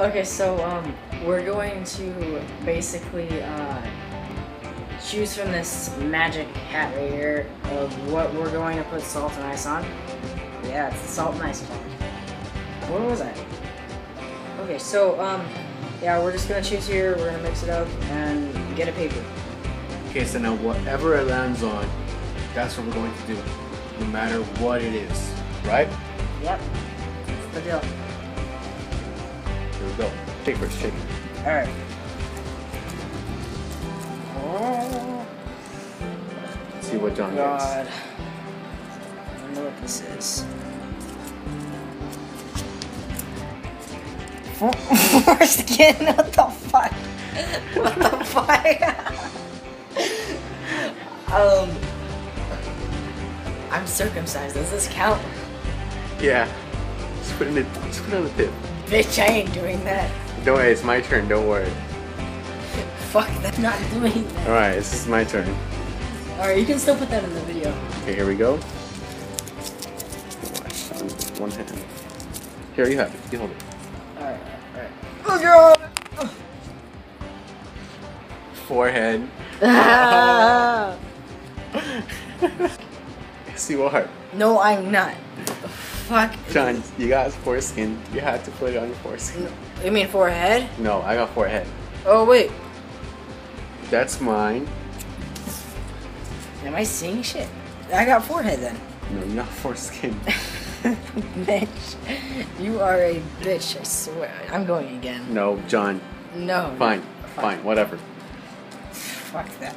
Okay, so um, we're going to basically uh, choose from this magic hat right here of what we're going to put salt and ice on. Yeah, it's the salt and ice challenge. What was that? Okay, so um, yeah, we're just gonna choose here. We're gonna mix it up and get a paper. Okay, so now whatever it lands on, that's what we're going to do, no matter what it is, right? Yep, that's the deal. Here we go. Shake first, shake. All right. Oh See what John God. I don't know what this is. Foreskin? What the fuck? What the fuck? um. I'm circumcised. Does this count? gets. Yeah. Just put it in the, just put it on the tip. Bitch, I ain't doing that. Don't worry, it's my turn. Don't worry. Fuck, that's not doing that. All right, this is my turn. Alright, you can still put that in the video. Okay, here we go. Watch one hand. Here you have it. You hold it. Alright, alright. Oh god! Forehead. Ah! See what heart. no, I'm not. Fuck. John, you got foreskin. You had to put it on your foreskin. You mean forehead? No, I got forehead. Oh wait, That's mine. am I seeing shit? I got forehead then. No, you got foreskin. bitch, you are a bitch. I swear. I'm going again. No, John. No. Fine, Fuck. fine, whatever. Fuck that.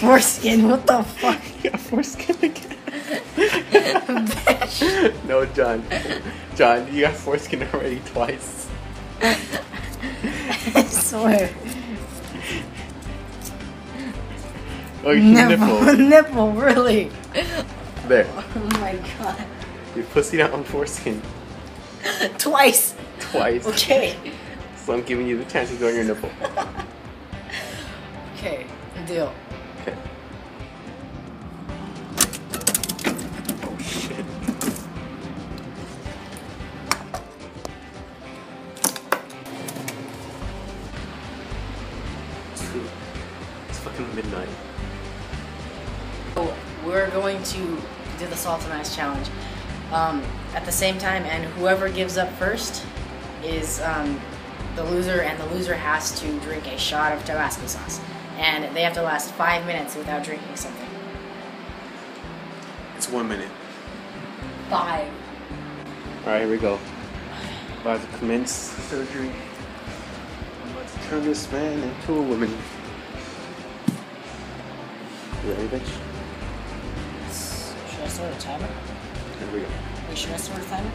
Foreskin. What the fuck, You got foreskin again. bitch? no, John. John, you got foreskin already twice. I swear. Oh, your Nipple. nipple. Nipple. Really. There. Oh my god. Your pussy out on foreskin Twice. twice. Okay. So I'm giving you the chance to go on your nipple. Okay. Deal. Salt and ice challenge um, at the same time, and whoever gives up first is um, the loser, and the loser has to drink a shot of Tabasco sauce, and they have to last five minutes without drinking something. It's one minute. Five. Alright, here we go. About to commence surgery. I'm about to turn this man into a woman. You ready, bitch? I start a timer? Here we go. Wait, should I start a timer?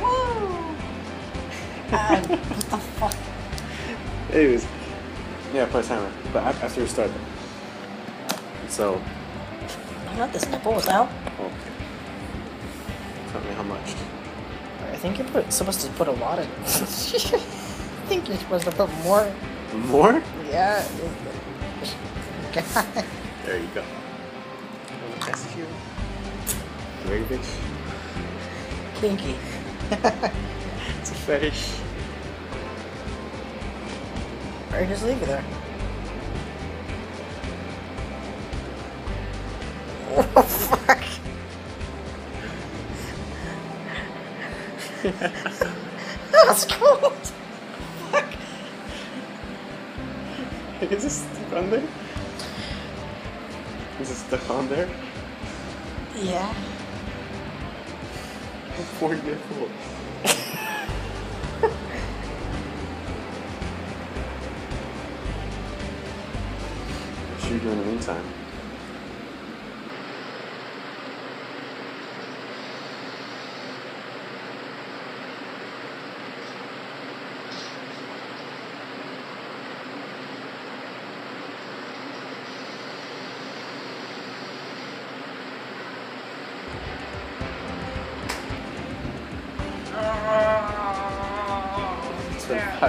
Woo! Ah, what the fuck? Anyways, yeah, a timer. But after you start, so, I got this nipple without. okay. Tell me how much. I think you're put, supposed to put a lot in. I think you're supposed to put more. More? Yeah. God. There you go. Oh, That's cute. You ready, bitch? Kinky. It's a fetish. Or just leave it there. Oh, oh fuck. That's cold. Fuck. Is it stuck on there? Is it stuck on there? Yeah. Poor nipple. what should you do in the meantime?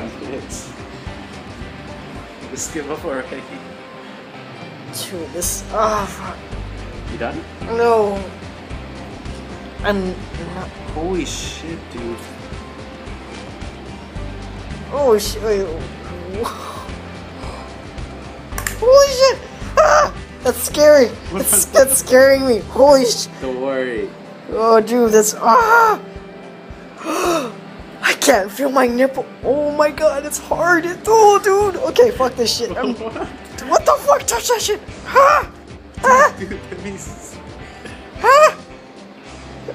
Five minutes. Just give up already. Dude, this. Oh, fuck. You done? No. I'm not. Holy shit, dude. Oh shit. Wait. Holy shit! Ah! That's scary. That's, that's scaring me. Holy shit. Don't worry. Oh, dude, that's ah! I can't feel my nipple. Oh my god, it's hard. It, oh, dude. Okay, fuck this shit. I'm, what the fuck? Touch that shit. Huh? Ah! Dude, that means-!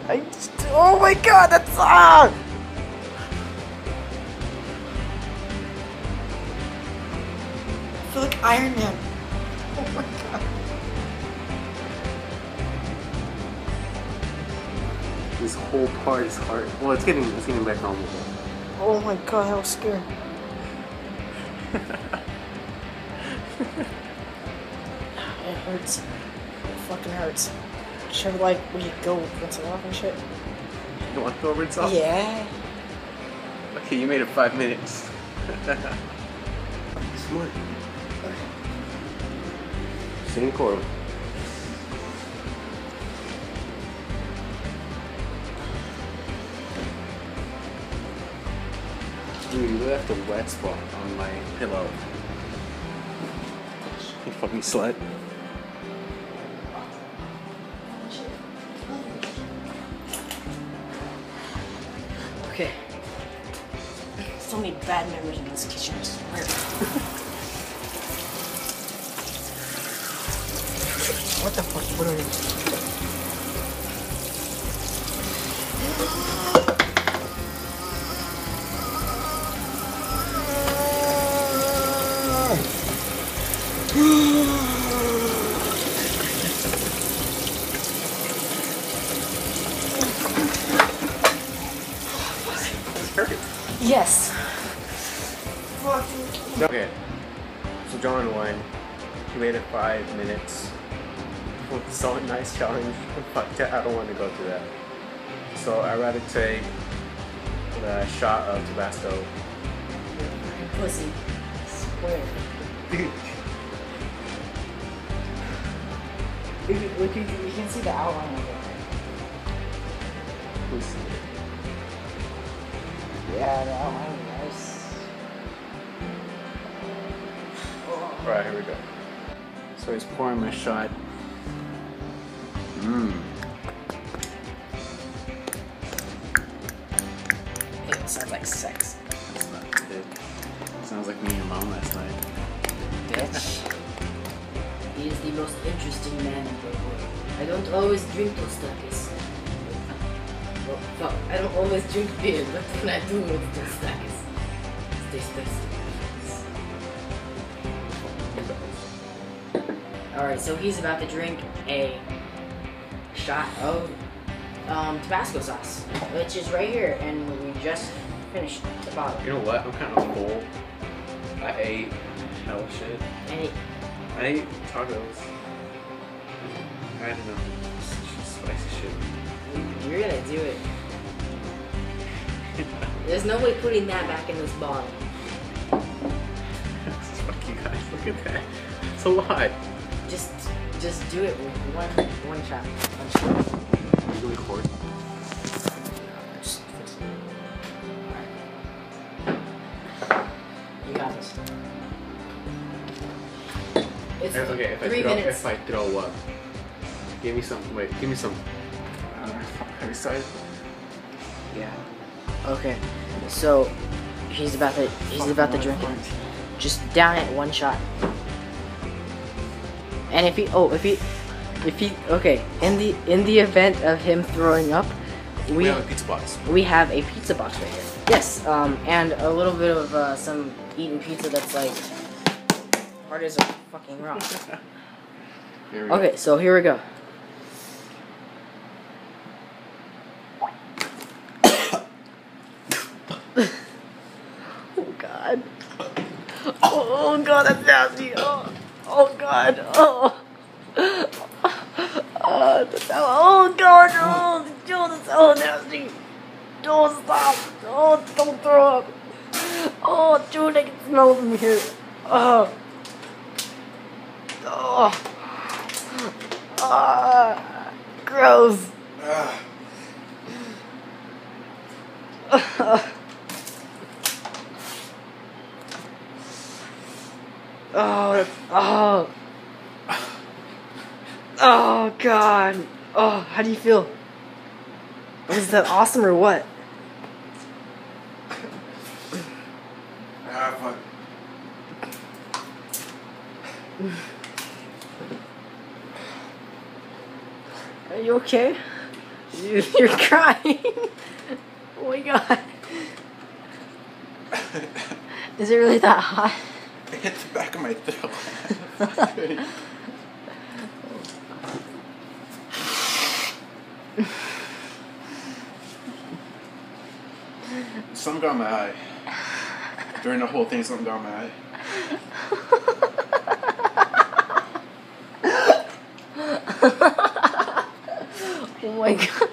I just, oh my god, that's ah! I feel like Iron Man. Oh my god. This whole part is hard. Well, it's getting it's getting back normal. Oh my god, that was scary. it hurts. It fucking hurts. Should like we go rinse it off and shit? You want to go over and solve? Yeah. Okay, you made it five minutes. Smart. Same chord. Dude, you left a wet spot on my pillow. You fucking slut. Okay. So many bad memories in this kitchen, I swear. what the fuck? What are you? Yes. Okay. So John won. He made it five minutes. So nice challenge. Fuck that, I don't want to go through that. So I'd rather take the shot of Tabasco. Pussy. Square. Dude. You can, you can, you can see the outline of it. Yeah, the outline is nice. Alright, here we go. So he's pouring my shot. Mmm. It sounds like sex. That's not good. Sounds like me and mom last night. Bitch. He is the most interesting man in the world. I don't always drink Dos Equis. Well, fuck, I don't always drink beer, but when I do, it's Dos Equis. It tastes tasty. Alright, so he's about to drink a shot of um, Tabasco sauce, which is right here, and we just finished the bottle. You know what? I'm kind of full. I ate hell shit. And it, I ate tacos. I don't know. Spicy shit. you're gonna do it. There's no way putting that back in this bottle. Fuck you guys. Look at that. It's a lot. Just, just do it with one, one shot. One shot. You record. Just fix it. Alright. You got this. It's Okay, if I, three throw, minutes. if I throw up, give me some. Wait, give me some. Are you excited? Yeah. Okay. So he's about to he's about to drink it. Just down it one shot. And if he oh if he if he okay in the in the event of him throwing up, we We have a pizza box. we have a pizza box right here. Yes, um, and a little bit of uh, some eaten pizza that's like hard as a fucking rock. Here we go. Okay, so here we go. Oh god. Oh god, that's nasty. Oh, oh god. Oh. Oh, that's so, oh god, oh, oh, that's so nasty. Don't stop. Oh, don't throw up. Oh, dude, I can smell from here. Oh. Oh. Ah, gross. Oh, oh. Oh, God. Oh, how do you feel? Was that awesome or what? Ah, fuck. Are you okay? You're crying. oh my god. Is it really that hot? It hit the back of my throat. Something got my eye. During the whole thing, something got my eye. Oh my god.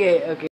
Okay, okay.